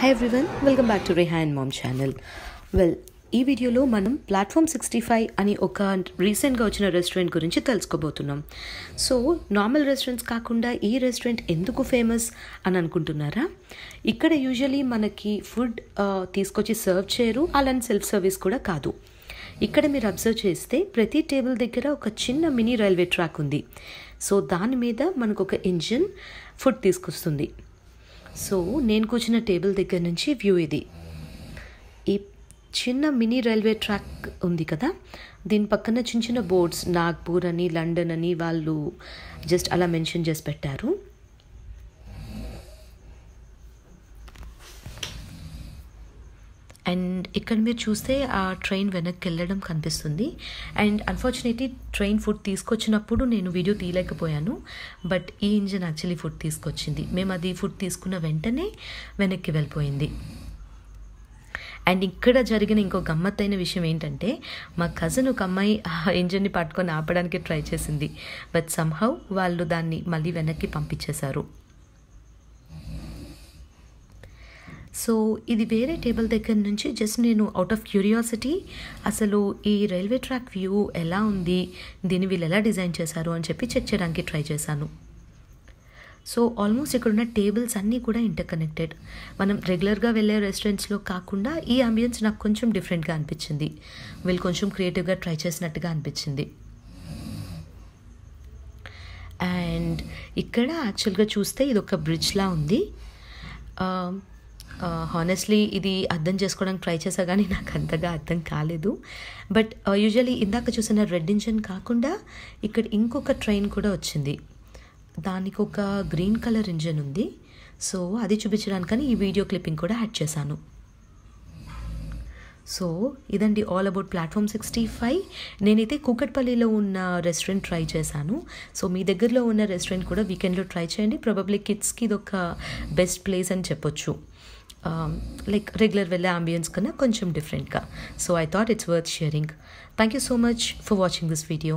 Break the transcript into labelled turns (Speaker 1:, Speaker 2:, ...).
Speaker 1: Hi everyone welcome back to and mom channel well ఈ వీడియోలో మనం ప్లాట్ఫామ్ సిక్స్టీ ఫైవ్ అని ఒక రీసెంట్గా వచ్చిన రెస్టారెంట్ గురించి తెలుసుకోబోతున్నాం. సో నార్మల్ రెస్టారెంట్స్ కాకుండా ఈ రెస్టారెంట్ ఎందుకు ఫేమస్ అని అనుకుంటున్నారా? ఇక్కడ యూజువలీ మనకి ఫుడ్ తీసుకొచ్చి సర్వ్ చేయరు. అలాంటి సెల్ఫ్ సర్వీస్ కూడా కాదు. ఇక్కడ మీరు అబ్జర్వ్ చేస్తే ప్రతి టేబుల్ దగ్గర ఒక చిన్న మినీ రైల్వే ట్రాక్ ఉంది. సో దాని మీద మనకు ఒక ఇంజిన్ ఫుడ్ తీసుకొస్తుంది. సో నేను కూర్చున్న టేబుల్ దగ్గర నుంచి వ్యూ ఇది. ఈ చిన్న మినీ రైల్వే ట్రాక్ ఉంది కదా? దీని పక్కన చిన్న చిన్న బోర్డ్స్ నాగ్పూర్ అని లండన్ అని వాళ్ళు జస్ట్ అలా మెన్షన్ చేసి పెట్టారు. అండ్ ఇక్కడ మీరు చూస్తే ఆ ట్రైన్ వెనక్కి వెళ్ళడం కనిపిస్తుంది. అండ్ అన్ఫార్చునేట్లీ ట్రైన్ ఫుడ్ తీసుకొచ్చినప్పుడు నేను వీడియో తీయలేకపోయాను. బట్ ఈ ఇంజిన్ యాక్చువల్లీ ఫుడ్ తీసుకొచ్చింది. మేము అది ఫుడ్ తీసుకున్న వెంటనే వెనక్కి వెళ్ళిపోయింది. అండ్ ఇక్కడ జరిగిన ఇంకో గమ్మత్తైన విషయం ఏంటంటే మా కజిన్ ఒక అమ్మాయి ఆ ఇంజిన్ని పట్టుకొని ఆపడానికి ట్రై చేసింది. బట్ సంహౌ వాళ్ళు దాన్ని మళ్ళీ వెనక్కి పంపించేశారు. సో ఇది వేరే టేబుల్ దగ్గర నుంచి జస్ట్ నేను అవుట్ ఆఫ్ క్యూరియాసిటీ అసలు ఈ రైల్వే ట్రాక్ వ్యూ ఎలా ఉంది? దీన్ని వీళ్ళు ఎలా డిజైన్ చేశారు? అని చెప్పి చెక్ చేయడానికి ట్రై చేశాను. సో ఆల్మోస్ట్ ఇక్కడున్న టేబుల్స్ అన్నీ కూడా ఇంటర్ కనెక్టెడ్ మనం రెగ్యులర్గా వెళ్ళే రెస్టారెంట్స్లో కాకుండా ఈ అంబియన్స్ నాకు కొంచెం డిఫరెంట్గా అనిపించింది. వీళ్ళు కొంచెం క్రియేటివ్గా ట్రై చేసినట్టుగా అనిపించింది. అండ్ ఇక్కడ యాక్చువల్గా చూస్తే ఇది ఒక బ్రిడ్జ్లా ఉంది. హానెస్ట్లీ ఇది అర్థం చేసుకోవడానికి ట్రై చేసా కానీ నాకు అంతగా అర్థం కాలేదు. బట్ యూజువలీ uh, ఇందాక చూసిన రెడ్ ఇంజన్ కాకుండా ఇక్కడ ఇంకొక ట్రైన్ కూడా వచ్చింది. దానికి ఒక గ్రీన్ కలర్ ఇంజన్ ఉంది. సో అది చూపించడానికని ఈ వీడియో క్లిప్పింగ్ కూడా యాడ్ చేశాను. సో ఇదండి all about platform sixty five నేనైతే కూకట్పల్లిలో ఉన్న రెస్టారెంట్ ట్రై చేశాను. సో మీ దగ్గరలో ఉన్న రెస్టారెంట్ కూడా వీకెండ్లో ట్రై చేయండి. ప్రాబబ్లీ కిడ్స్కి ఇది ఒక బెస్ట్ ప్లేస్ అని చెప్పొచ్చు. లైక్ రెగ్యులర్ వెళ్ళే అంబియన్స్ కన్నా కొంచెం డిఫరెంట్గా so I thought it's worth sharing thank you so much for watching this video